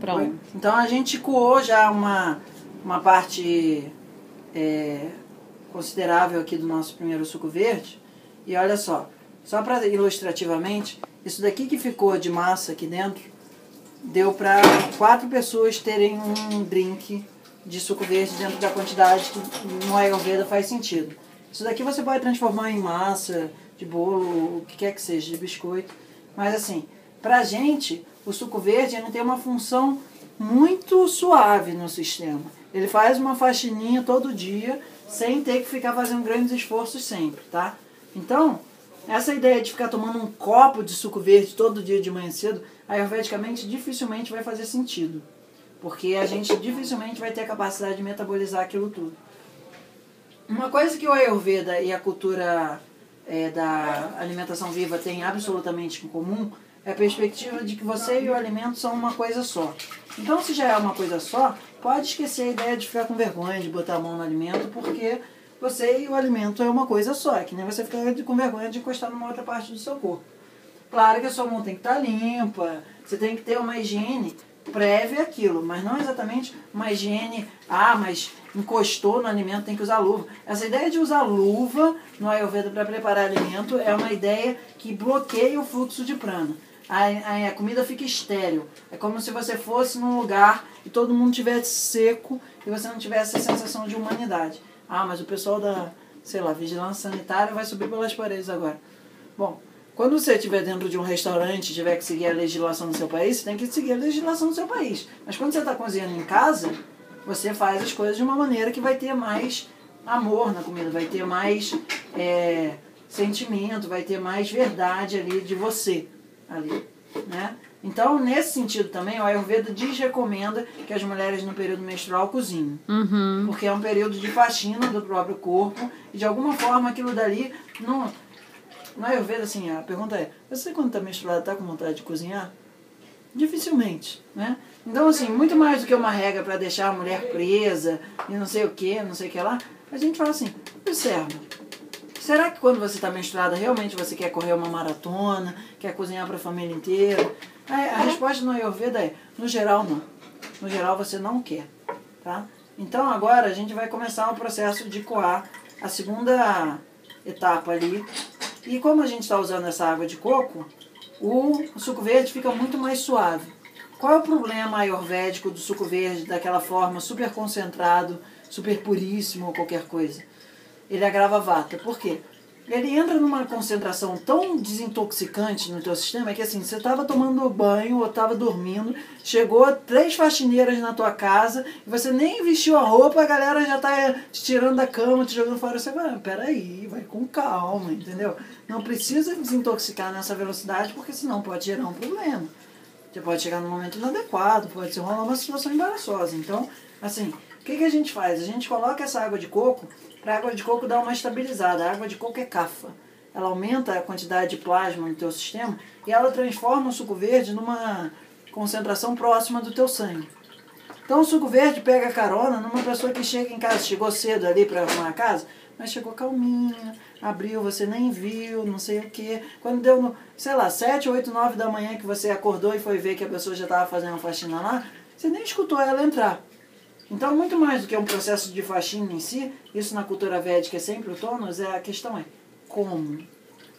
Pronto. Então a gente coou já uma, uma parte é, considerável aqui do nosso primeiro suco verde. E olha só, só para ilustrativamente, isso daqui que ficou de massa aqui dentro, deu para quatro pessoas terem um drink de suco verde dentro da quantidade que no Ayurveda faz sentido. Isso daqui você pode transformar em massa, de bolo, o que quer que seja, de biscoito. Mas assim, pra gente, o suco verde ele tem uma função muito suave no sistema. Ele faz uma faxininha todo dia, sem ter que ficar fazendo grandes esforços sempre, tá? Então, essa ideia de ficar tomando um copo de suco verde todo dia de manhã cedo, ayurvedicamente dificilmente vai fazer sentido. Porque a gente dificilmente vai ter a capacidade de metabolizar aquilo tudo. Uma coisa que o Ayurveda e a cultura é, da alimentação viva têm absolutamente em comum é a perspectiva de que você e o alimento são uma coisa só. Então, se já é uma coisa só, pode esquecer a ideia de ficar com vergonha de botar a mão no alimento, porque você e o alimento é uma coisa só. É que nem você ficar com vergonha de encostar numa outra parte do seu corpo. Claro que a sua mão tem que estar limpa, você tem que ter uma higiene prévia àquilo, mas não exatamente uma higiene, ah, mas encostou no alimento, tem que usar luva. Essa ideia de usar luva no Ayurveda para preparar alimento é uma ideia que bloqueia o fluxo de prana. A, a, a, comida fica estéreo. É como se você fosse num lugar e todo mundo tivesse seco e você não tivesse a sensação de humanidade. Ah, mas o pessoal da, sei lá, vigilância sanitária vai subir pelas paredes agora. Bom, quando você estiver dentro de um restaurante e tiver que seguir a legislação do seu país, você tem que seguir a legislação do seu país. Mas quando você está cozinhando em casa, você faz as coisas de uma maneira que vai ter mais amor na comida, vai ter mais é, sentimento, vai ter mais verdade ali de você ali, né? Então, nesse sentido também, o Ayurveda desrecomenda que as mulheres no período menstrual cozinhem. Uhum. Porque é um período de faxina do próprio corpo e de alguma forma aquilo dali não... No Ayurveda, assim, a pergunta é, você quando está menstruada está com vontade de cozinhar? Dificilmente, né? Então, assim, muito mais do que uma regra para deixar a mulher presa e não sei o que, não sei o que lá, a gente fala assim, observa, será que quando você está menstruada realmente você quer correr uma maratona, quer cozinhar para a família inteira? A, a resposta no Ayurveda é, no geral não. No geral você não quer, tá? Então agora a gente vai começar o processo de coar a segunda etapa ali. E como a gente está usando essa água de coco, o suco verde fica muito mais suave. Qual é o problema ayurvédico do suco verde daquela forma super concentrado, super puríssimo ou qualquer coisa? Ele agrava a vata. Por quê? Ele entra numa concentração tão desintoxicante no teu sistema que assim, você estava tomando banho ou estava dormindo, chegou três faxineiras na tua casa e você nem vestiu a roupa, a galera já está te tirando da cama, te jogando fora. Você vai, peraí, vai com calma, entendeu? Não precisa desintoxicar nessa velocidade porque senão pode gerar um problema. Você pode chegar num momento inadequado, pode ser uma, situação embaraçosa. Então, assim, o que, que a gente faz? A gente coloca essa água de coco para a água de coco dar uma estabilizada. A água de coco é cafa. Ela aumenta a quantidade de plasma no teu sistema e ela transforma o suco verde numa concentração próxima do teu sangue. Então o suco verde pega carona numa pessoa que chega em casa, chegou cedo ali para arrumar a casa, mas chegou calminha, abriu, você nem viu, não sei o quê. Quando deu, no, sei lá, 7, 8, 9 da manhã que você acordou e foi ver que a pessoa já estava fazendo faxina lá, você nem escutou ela entrar. Então, muito mais do que um processo de faxina em si, isso na cultura védica é sempre o tônus, é, a questão é como.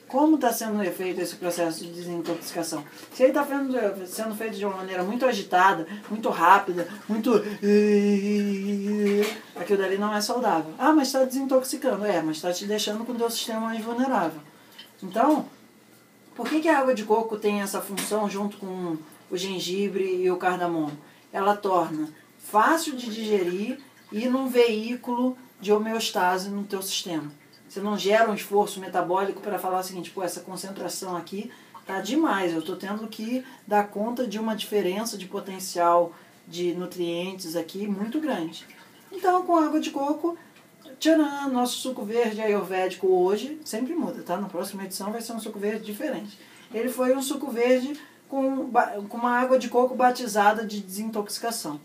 Como está sendo feito esse processo de desintoxicação? Se ele está sendo feito de uma maneira muito agitada, muito rápida, muito. Aquilo dali não é saudável. Ah, mas está desintoxicando. É, mas está te deixando com o teu sistema mais vulnerável. Então, por que, que a água de coco tem essa função junto com o gengibre e o cardamomo? Ela torna fácil de digerir e num veículo de homeostase no teu sistema. Você não gera um esforço metabólico para falar o seguinte, pô, essa concentração aqui tá demais, eu estou tendo que dar conta de uma diferença de potencial de nutrientes aqui muito grande. Então, com água de coco, tcharam, nosso suco verde ayurvédico hoje, sempre muda, tá? Na próxima edição vai ser um suco verde diferente. Ele foi um suco verde com, com uma água de coco batizada de desintoxicação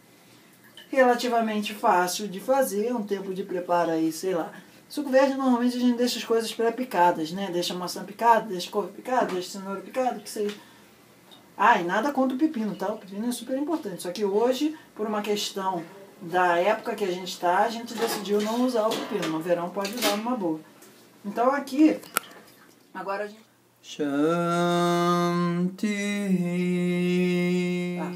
relativamente fácil de fazer, um tempo de preparo aí, sei lá, Suco verde, normalmente a gente deixa as coisas pré-picadas, né? Deixa a maçã picada, deixa a couve picada, deixa cenoura picada, que seja. Ah, e nada contra o pepino, tá? O pepino é super importante. Só que hoje, por uma questão da época que a gente está, a gente decidiu não usar o pepino. No verão pode usar numa boa. Então aqui, agora a gente. Shanti. Tá.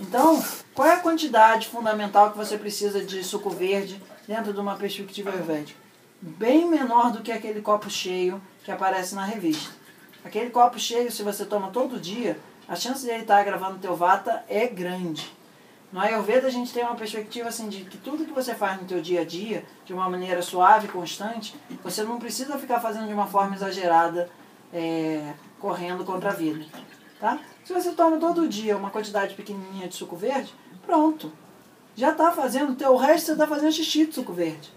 Então, qual é a quantidade fundamental que você precisa de suco verde dentro de uma perspectiva ayurvédica? Bem menor do que aquele copo cheio que aparece na revista. Aquele copo cheio, se você toma todo dia, a chance de ele estar gravando teu vata é grande. No Ayurveda a gente tem uma perspectiva assim de que tudo que você faz no teu dia a dia, de uma maneira suave constante, você não precisa ficar fazendo de uma forma exagerada, é, correndo contra a vida. Tá? Se você toma todo dia uma quantidade pequenininha de suco verde, pronto. Já está fazendo, teu, o resto você está fazendo xixi de suco verde.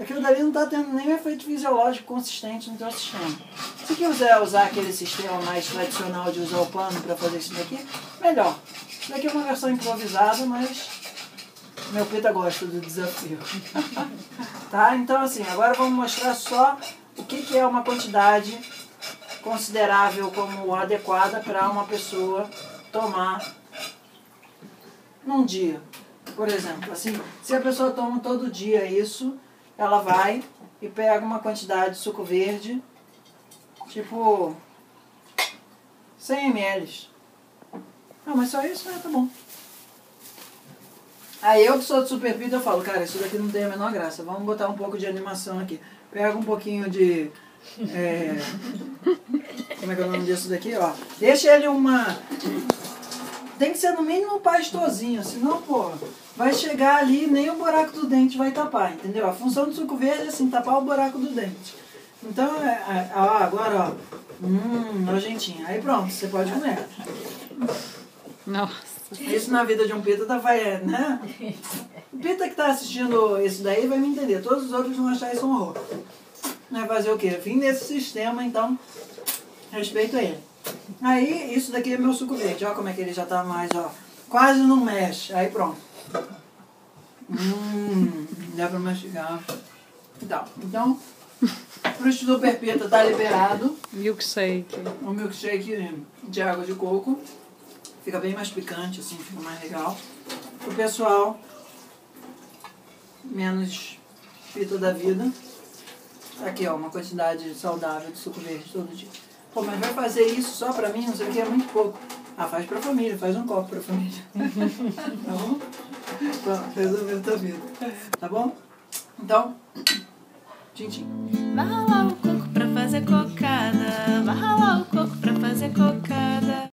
Aquilo dali não está tendo nenhum efeito fisiológico consistente no teu sistema. Se quiser usar aquele sistema mais tradicional de usar o pano para fazer isso daqui, melhor. Isso daqui é uma versão improvisada, mas meu pita gosta do desafio. tá? Então assim, agora vamos mostrar só o que, que é uma quantidade considerável como adequada para uma pessoa tomar num dia. Por exemplo, assim, se a pessoa toma todo dia isso, ela vai e pega uma quantidade de suco verde, tipo 100 ml. Ah, mas só isso? Ah, tá bom. Aí eu que sou de super pita, eu falo, cara, isso daqui não tem a menor graça. Vamos botar um pouco de animação aqui. Pega um pouquinho de. É, como é que é o nome disso daqui? Ó. Deixa ele uma. Tem que ser no mínimo pastosinho, senão, pô, vai chegar ali nem o buraco do dente vai tapar, entendeu? A função do suco verde é assim, tapar o buraco do dente. Então, é, é, ó, agora, ó. Hum, nojentinho. Aí pronto, você pode comer. Nossa. Isso na vida de um pita tá, vai, né? O pita que tá assistindo isso daí vai me entender. Todos os outros vão achar isso um horror. Vai fazer o quê? Fim desse sistema, então, respeito a ele. Aí, isso daqui é meu suco verde. Olha como é que ele já tá mais, ó. Quase não mexe. Aí pronto. Hum, dá pra mastigar. Então, então pro estudo perpétuo tá liberado Milkshake. o milkshake de água de coco. Fica bem mais picante, assim, fica mais legal. O pessoal menos fita da vida. Aqui, ó, uma quantidade saudável de suco verde todo dia. Pô, mas vai fazer isso só pra mim? Não sei o que, é muito pouco. Ah, faz pra família, faz um copo pra família. tá bom? Pronto, resolveu tua vida. Tá bom? Então, tchim, tchim. Vai ralar o coco pra fazer cocada. Vai ralar o coco pra fazer cocada.